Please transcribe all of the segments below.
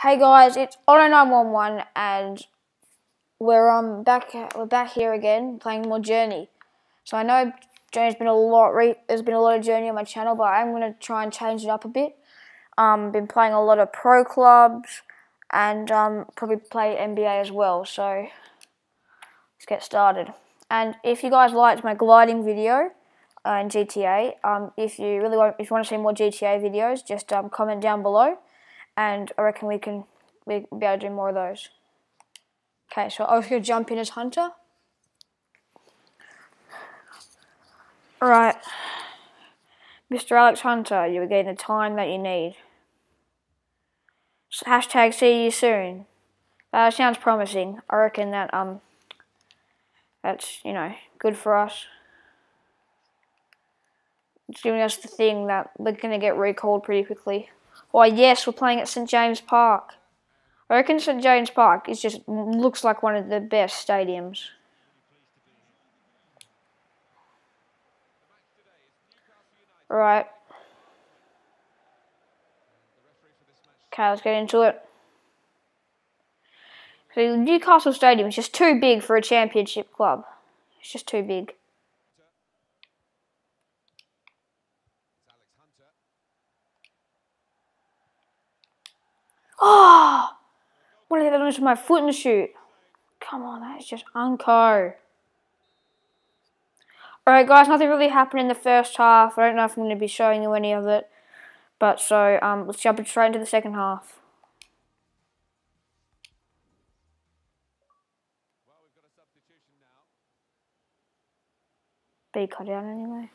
Hey guys, it's Otto911 and we're um back we're back here again playing more Journey. So I know Journey's been a lot there's been a lot of Journey on my channel, but I'm gonna try and change it up a bit. Um been playing a lot of pro clubs and um probably play NBA as well, so let's get started. And if you guys liked my gliding video uh, in GTA, um if you really want if you want to see more GTA videos, just um comment down below and I reckon we can we be able to do more of those. Okay, so I was to jump in as Hunter. Alright, Mr. Alex Hunter, you are getting the time that you need. Hashtag see you soon. That sounds promising. I reckon that, um, that's, you know, good for us. It's giving us the thing that we're going to get recalled pretty quickly. Why, yes, we're playing at St James Park. I reckon St James Park is just looks like one of the best stadiums. Right. Okay, let's get into it. So Newcastle Stadium is just too big for a championship club. It's just too big. Oh! What did I do to my foot in the shoot? Come on, that is just unco. Alright guys, nothing really happened in the first half. I don't know if I'm going to be showing you any of it. But so, um, let's jump straight into the second half. Be cut out anyway.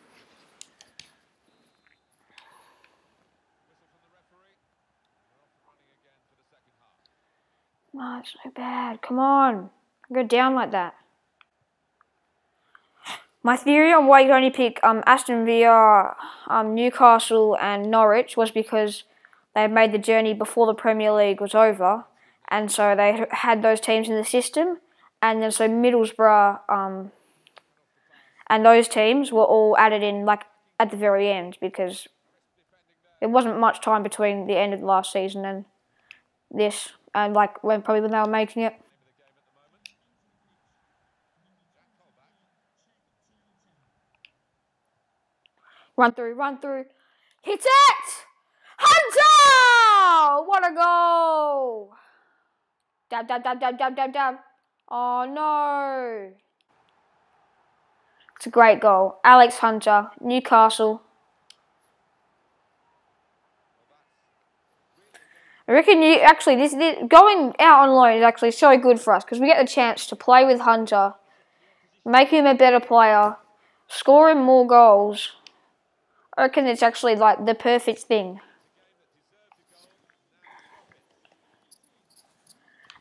Oh, it's so bad. Come on. Go down like that. My theory on why you only pick um, Aston Villa, um, Newcastle, and Norwich was because they had made the journey before the Premier League was over, and so they had those teams in the system, and then so Middlesbrough um, and those teams were all added in like at the very end because it wasn't much time between the end of the last season and this and like when probably when they were making it. Run through, run through. Hit it! Hunter! What a goal! Dab, dab, dab, dab, dab, dab, dab. Oh no. It's a great goal. Alex Hunter, Newcastle, I reckon you actually this, this going out on loan is actually so good for us because we get the chance to play with Hunter, make him a better player, score him more goals. I reckon it's actually like the perfect thing.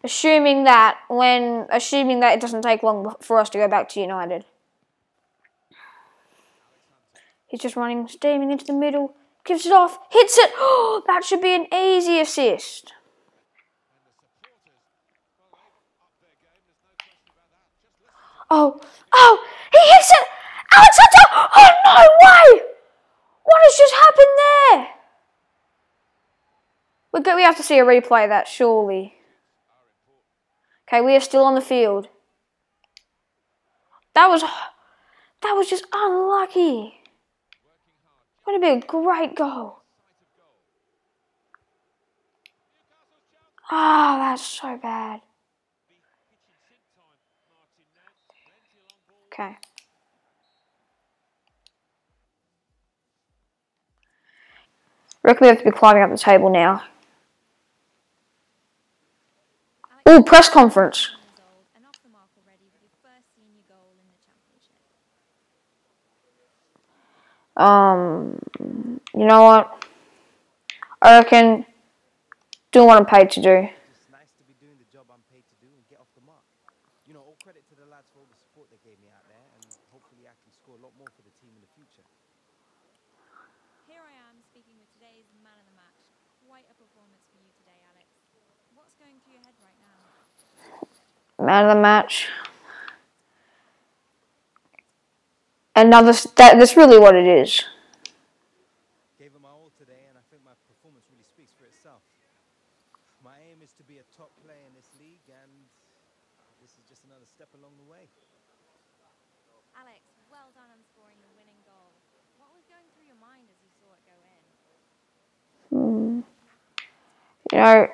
Assuming that when assuming that it doesn't take long for us to go back to United. He's just running, steaming into the middle gives it off, hits it. Oh, that should be an easy assist. Oh, oh, he hits it. Alex Hunter. Oh, no way. What has just happened there? We we have to see a replay of that, surely. Okay, we are still on the field. That was, that was just unlucky. Been a great goal. Ah, oh, that's so bad. Okay. reckon we have to be climbing up the table now. Oh, press conference. Um, you know what? I reckon doing what I'm paid to do. It's nice to be doing the job I'm paid to do and get off the mark. You know, all credit to the lads for all the support they gave me out there, and hopefully I can score a lot more for the team in the future. Here I am speaking with today's man of the match. Quite a performance for you today, Alex. What's going through your head right now? Man of the match. Another that, that's really what it is. Gave it my all today, and I think my performance really speaks for itself. My aim is to be a top player in this league, and this is just another step along the way. Alex, well done on scoring the winning goal. What was going through your mind as you saw it go in? Hmm. You know,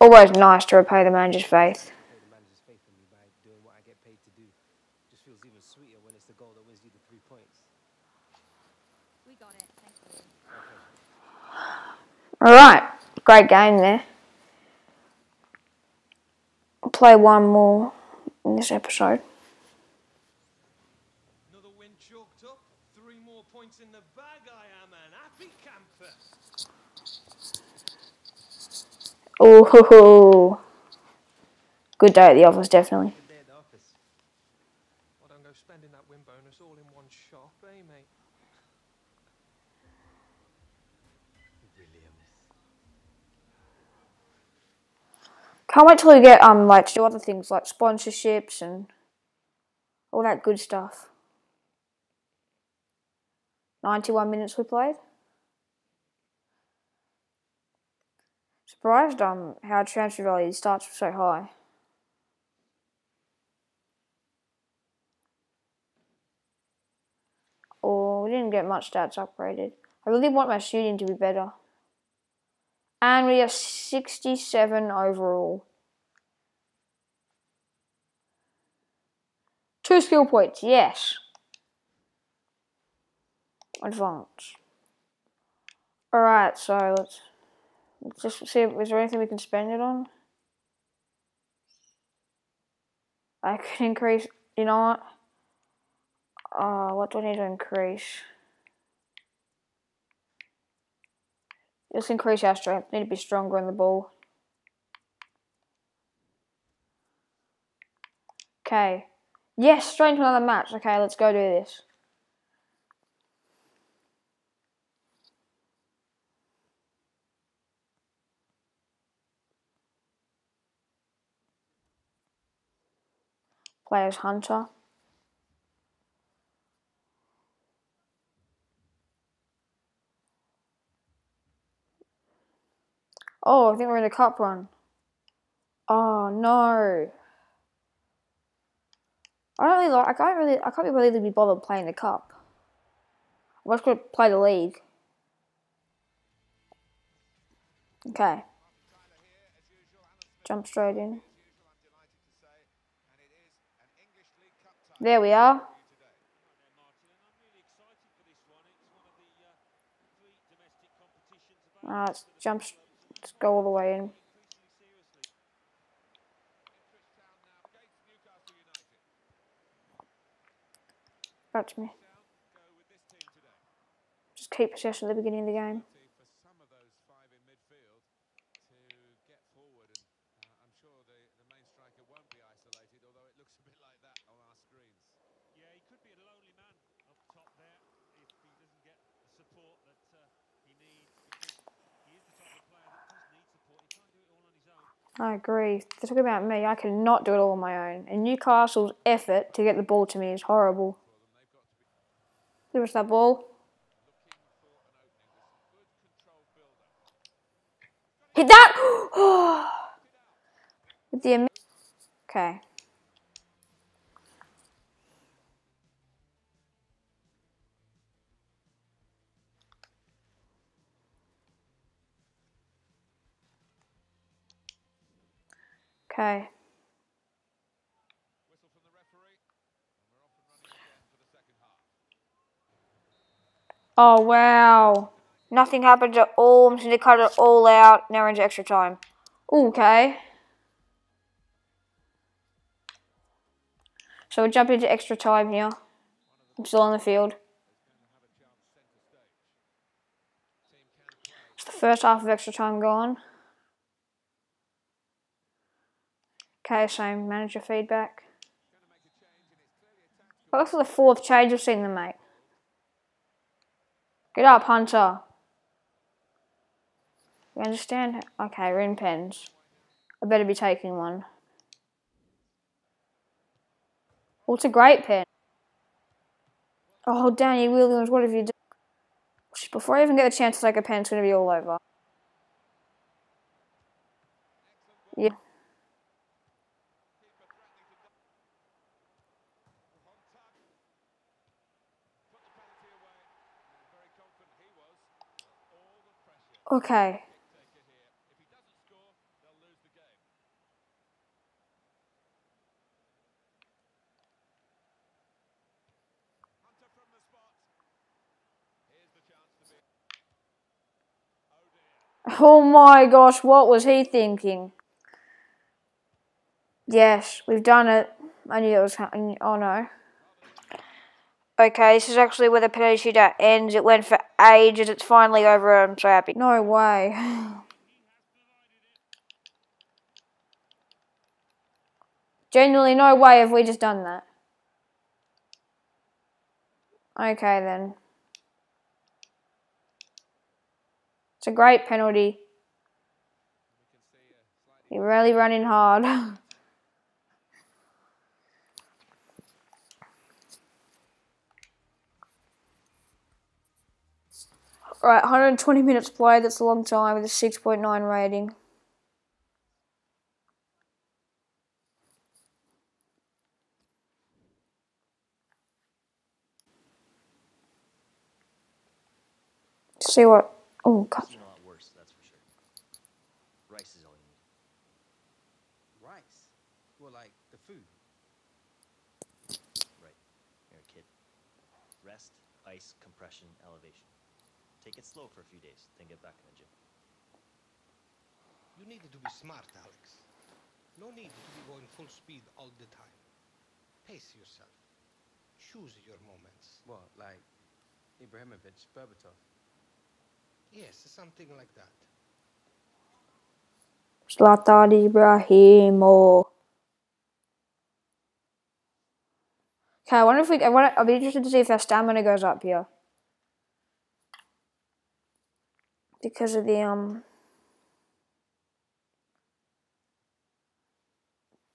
always nice to repay the manager's faith. Pay the manager's faith in me by doing what I get paid to do. Just feels even sweeter when it's the goal that wins you the three points. We got it. Thank you. All right, great game there. I'll play one more in this episode. Another win chalked up. Three more points in the bag. I am an happy camper. Oh, ho, ho. good day at the office, definitely. Good day at the office. I don't go spending that win bonus all in one shop, eh, mate? Williams. Can't wait till we get um like to do other things like sponsorships and all that good stuff. Ninety-one minutes we played. Surprised um how transfer value starts so high. Oh, we didn't get much stats upgraded. I really want my shooting to be better. And we are 67 overall. Two skill points, yes. Advance. Alright, so let's, let's just see, is there anything we can spend it on? I can increase, you know what? Uh, what do I need to increase? Let's increase our strength. Need to be stronger in the ball. Okay. Yes, into another match. Okay, let's go do this. Players Hunter. Oh, I think we're in a cup run. Oh no. I don't really like. I can't really. I can't be really be bothered playing the cup. I'm just gonna play the league. Okay. Jump straight in. There we are. Let's jump. Let's go all the way in. Back me. Just keep possession at the beginning of the game. For some of those five in midfield to get forward, and uh, I'm sure the, the main striker won't be isolated, although it looks a bit like that on our screens. Yeah, he could be a lonely man up top there if he doesn't get the support that uh, he needs because he is the type of player that does need support. He can't do it all on his own. I agree. They're talking about me. I cannot do it all on my own. And Newcastle's effort to get the ball to me is horrible. Give us that ball. Hit that! With the okay. Okay. Whistle from the referee, and we're off and running again for the second half. Oh wow. Nothing happened at all. I'm just gonna cut it all out. Now we're into extra time. Okay. So we'll jump into extra time here. I'm still on the field. It's the first half of extra time gone. Okay, same manager feedback. Oh, this is the fourth change I've seen them make. Get up, Hunter. You understand? Okay, we're in pens. I better be taking one. Oh, it's a great pen. Oh, Danny Williams, what have you done? Before I even get the chance to take a pen, it's going to be all over. Yeah. Okay. Oh my gosh, what was he thinking? Yes, we've done it. I knew it was happening. Oh no. Okay, this is actually where the penalty shootout ends. It went for ages. It's finally over. I'm so happy. No way. Genuinely, no way have we just done that. Okay, then. It's a great penalty. You're really running hard. Right, 120 minutes played, that's a long time with a 6.9 rating. See what? Oh, God. It's a lot worse, that's for sure. Rice is all you need. Rice. Well, like the food. Right. You're a kid. Rest, ice, compression, elevation. Take it slow for a few days, then get back in the gym. You needed to be smart, Alex. No need to be going full speed all the time. Pace yourself. Choose your moments. What, like Ibrahimovic, Berbatov? Yes, something like that. Zlatan Ibrahimo. Okay, I wonder if we. I want. I'll be interested to see if our stamina goes up here. Because of the um.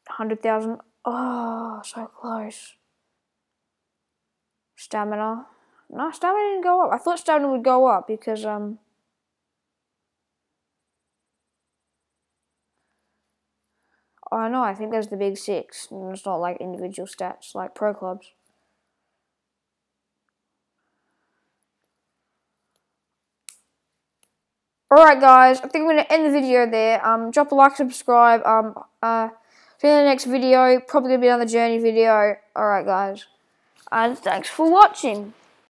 Hundred thousand. Oh, so close. Stamina. No, stamina didn't go up. I thought stamina would go up because um. Oh no, I think there's the big six. It's not like individual stats like pro clubs. Alright guys, I think I'm gonna end the video there. Um drop a like, subscribe, um uh see you in the next video. Probably gonna be another journey video. Alright guys. And thanks for watching.